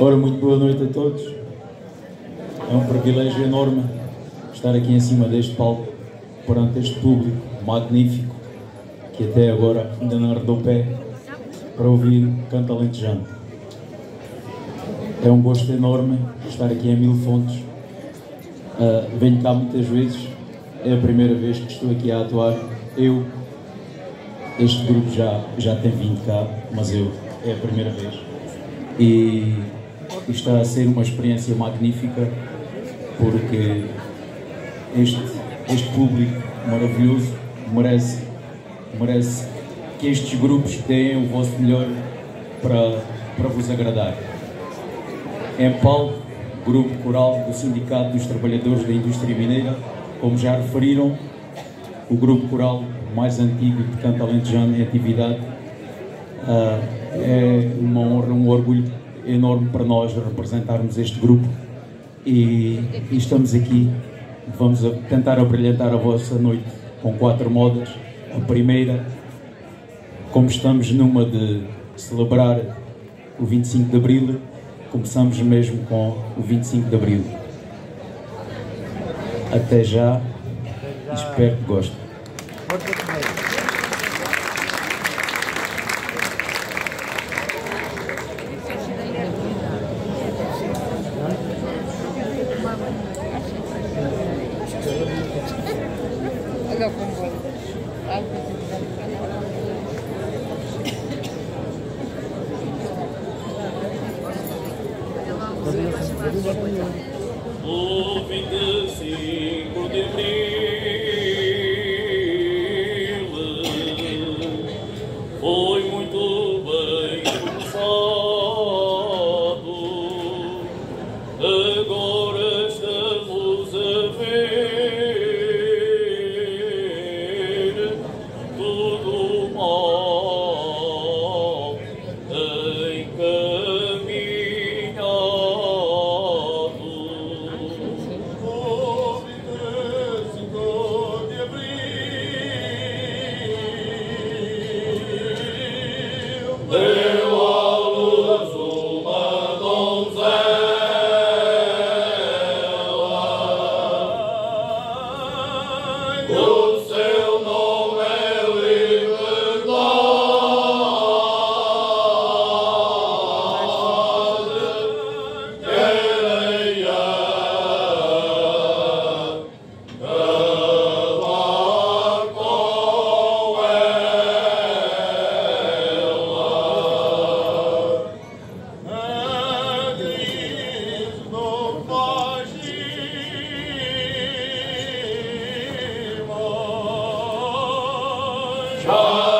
Ora, muito boa noite a todos. É um privilégio enorme estar aqui em cima deste palco, perante este público magnífico, que até agora ainda não ardou pé, para ouvir canto alentejano. É um gosto enorme estar aqui em Mil Fontes. Uh, venho cá muitas vezes, é a primeira vez que estou aqui a atuar. Eu, este grupo já, já tem vindo cá, mas eu, é a primeira vez. E está a ser uma experiência magnífica porque este, este público maravilhoso merece, merece que estes grupos deem o vosso melhor para, para vos agradar. Em palco, grupo coral do Sindicato dos Trabalhadores da Indústria Mineira, como já referiram, o grupo coral mais antigo de canto alentejano em atividade. Uh, é uma honra, um orgulho enorme para nós representarmos este grupo e, e estamos aqui. Vamos tentar abrilhantar a vossa noite com quatro modas. A primeira, como estamos numa de celebrar o 25 de Abril, começamos mesmo com o 25 de Abril. Até já, espero que gostem. O 25 de abril Amen. 我。